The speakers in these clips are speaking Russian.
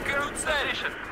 Evacuate station.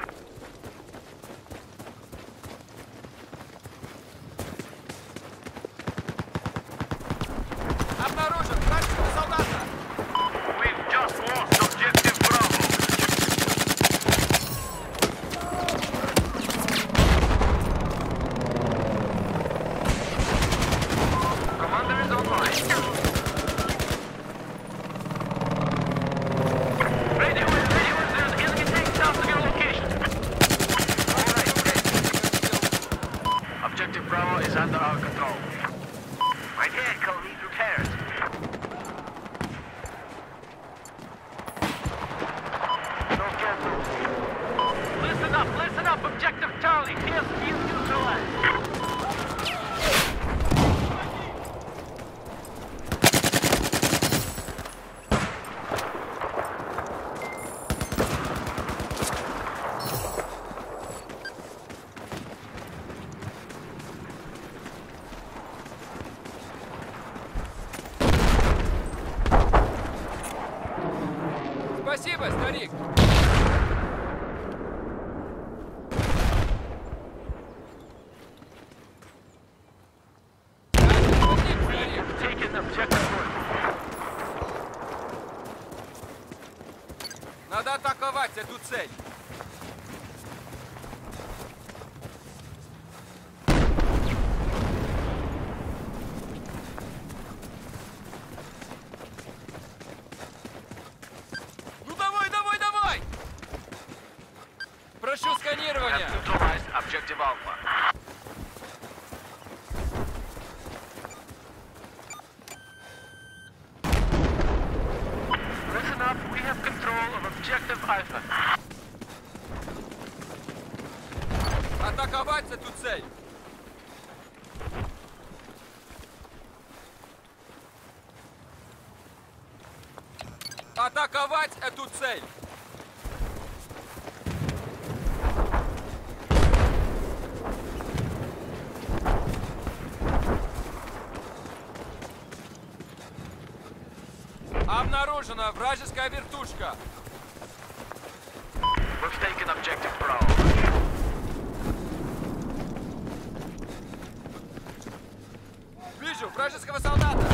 эту цель. Ну давай, давай, давай! Прошу сканирования. Objective Alpha. атаковать эту цель! Обнаружена вражеская вертушка. We've taken objective Bravo. Вижу вражеского солдата!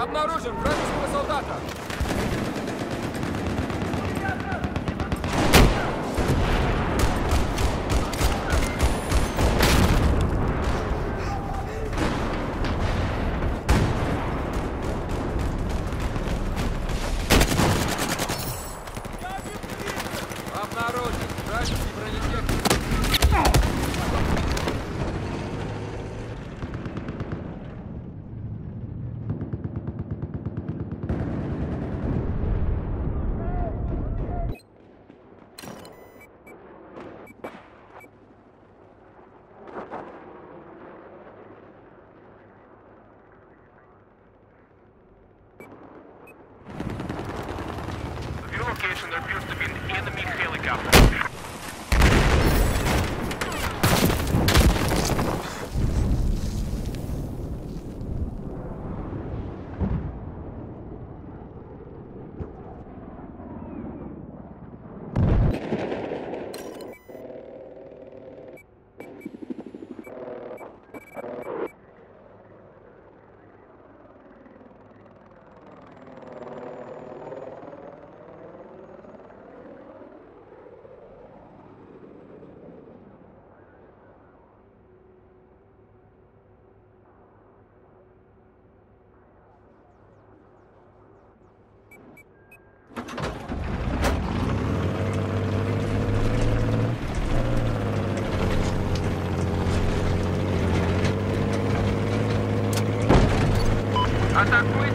Обнаружим вражеского солдата!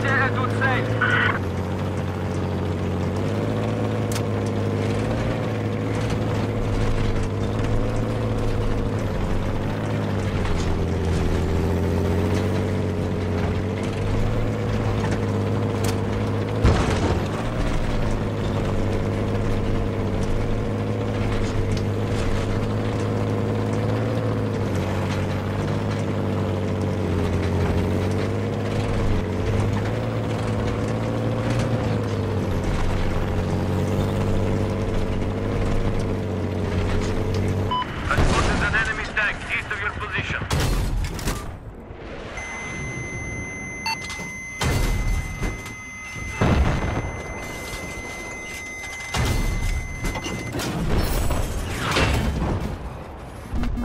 Атакуйте эту цель! There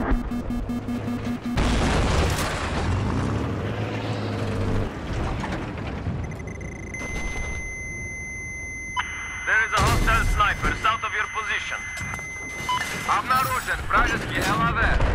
is a hostile sniper south of your position. Обнаружен вражеский ЛАВ.